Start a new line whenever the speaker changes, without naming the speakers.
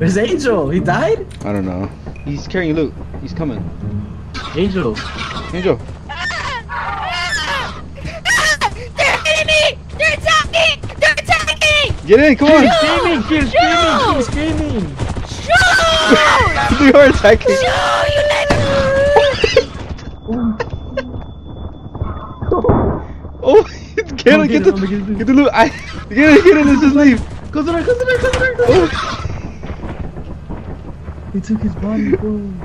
Where's Angel? He died?
I don't know. He's carrying loot. He's coming.
Angel.
Angel.
They're hitting me! They're attacking! They're attacking!
Get in, come on!
Screaming! Keep screaming! Keep screaming!
Shoot!
they are attacking.
Shoot, you little...
Oh, get
Come get
get the,
I'ma get it.
get the loot. I, get it, get it, let's just leave.
Close the door! Close the door! Close the door!
Oh.
He took his body, bro.